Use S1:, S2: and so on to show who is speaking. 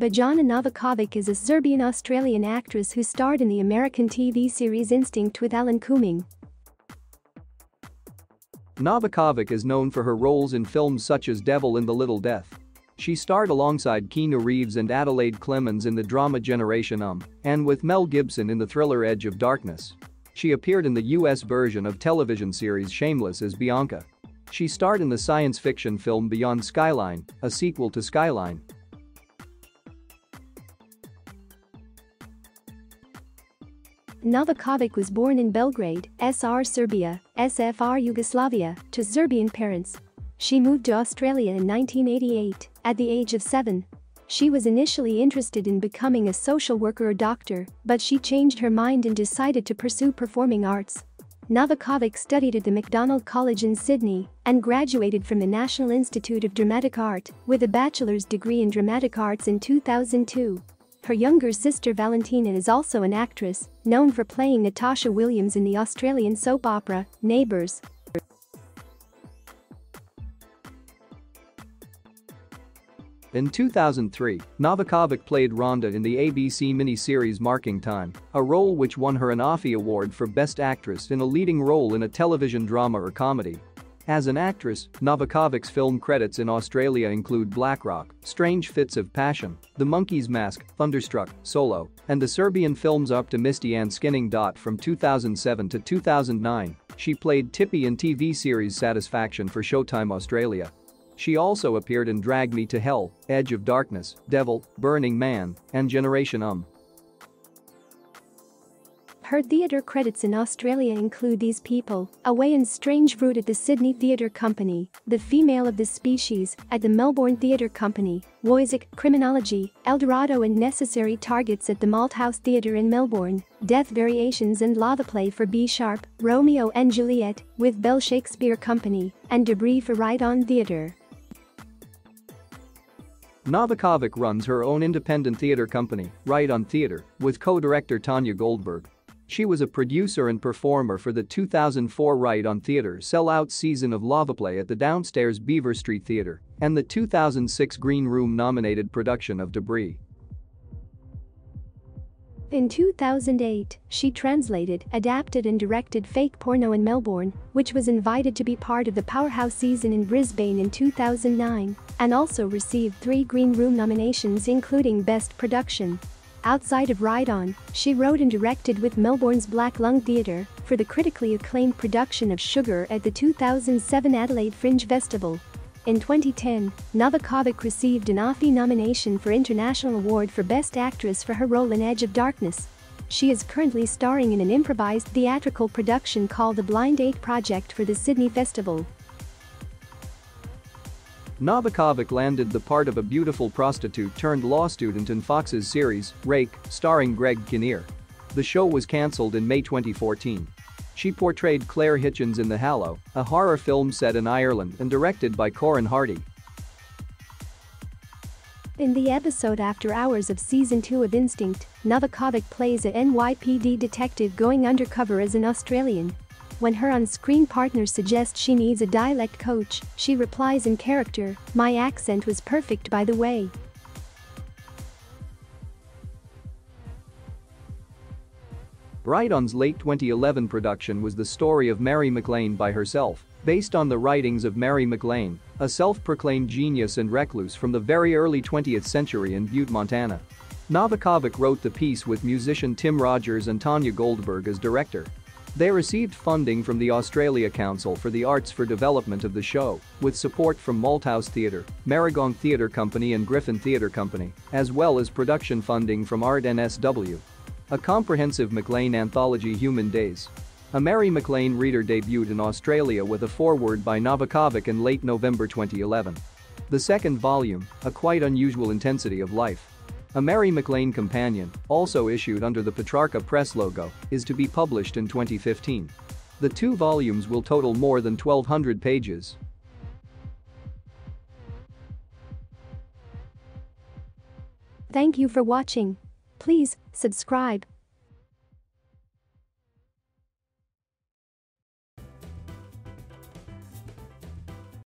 S1: Bojana Novakovic is a Serbian-Australian actress who starred in the American TV series Instinct with Alan Cumming.
S2: Novakovic is known for her roles in films such as Devil in the Little Death. She starred alongside Keanu Reeves and Adelaide Clemens in the drama Generation Um and with Mel Gibson in the thriller Edge of Darkness. She appeared in the US version of television series Shameless as Bianca. She starred in the science fiction film Beyond Skyline, a sequel to Skyline.
S1: Novakovic was born in Belgrade, SR Serbia, SFR Yugoslavia, to Serbian parents. She moved to Australia in 1988 at the age of seven. She was initially interested in becoming a social worker or doctor, but she changed her mind and decided to pursue performing arts. Novakovic studied at the Macdonald College in Sydney and graduated from the National Institute of Dramatic Art with a bachelor's degree in dramatic arts in 2002. Her younger sister Valentina is also an actress, known for playing Natasha Williams in the Australian soap opera, Neighbours.
S2: In 2003, Novakovic played Rhonda in the ABC miniseries Marking Time, a role which won her an Offie Award for Best Actress in a leading role in a television drama or comedy. As an actress, Novakovic's film credits in Australia include Blackrock, Strange Fits of Passion, The Monkey's Mask, Thunderstruck, Solo, and the Serbian films Misty and Skinning. Dot. From 2007 to 2009, she played Tippy in TV series Satisfaction for Showtime Australia. She also appeared in Drag Me to Hell, Edge of Darkness, Devil, Burning Man, and Generation Um.
S1: Her theatre credits in Australia include these people, Away and Strange Fruit at the Sydney Theatre Company, The Female of the Species at the Melbourne Theatre Company, Woyzeck, Criminology, Eldorado and Necessary Targets at the Malthouse Theatre in Melbourne, Death Variations and Lava Play for B Sharp, Romeo and Juliet, with Bell Shakespeare Company, and Debris for Right On Theatre.
S2: Novakovic runs her own independent theater company, Right On Theater, with co-director Tanya Goldberg. She was a producer and performer for the 2004 Right on Theatre sellout season of Lava Play at the downstairs Belvoir Street Theatre and the 2006 Green Room nominated production of Debris.
S1: In 2008, she translated, adapted and directed Fake Porno in Melbourne, which was invited to be part of the Powerhouse season in Brisbane in 2009, and also received three Green Room nominations including Best Production. Outside of Right On, she wrote and directed with Melbourne's Black Lung Theatre for the critically acclaimed production of Sugar at the 2007 Adelaide Fringe Festival. In 2010, Novakovic received an AFI nomination for International Award for Best Actress for her role in Edge of Darkness. She is currently starring in an improvised theatrical production called The Blind Date Project for the Sydney Festival.
S2: Novakovic landed the part of a beautiful prostitute turned law student in Fox's series, Rake, starring Greg Kinnear. The show was cancelled in May 2014. She portrayed Claire Hitchens in The Hallow, a horror film set in Ireland and directed by Corin Hardy.
S1: In the episode After Hours of Season 2 of Instinct, Novakovic plays a NYPD detective going undercover as an Australian when her on-screen partner suggests she needs a dialect coach, she replies in character, my accent was perfect by the way.
S2: Right On's late 2011 production was the story of Mary MacLane by herself, based on the writings of Mary MacLane, a self-proclaimed genius and recluse from the very early 20th century in Butte, Montana. Novakovic wrote the piece with musician Tim Rogers and Tanya Goldberg as director. They received funding from the Australia Council for the Arts for Development of the show, with support from Malthouse Theatre, Merrigong Theatre Company and Griffin Theatre Company, as well as production funding from Art NSW. A comprehensive MacLane anthology Human Days. A Mary MacLane reader debuted in Australia with a foreword by Novakovic in late November 2011. The second volume, A Quite Unusual Intensity of Life, a Mary MacLane companion, also issued under the Petrarca Press logo, is to be published in 2015. The two volumes will total more than 1,200 pages.
S1: Thank you for watching. Please, subscribe.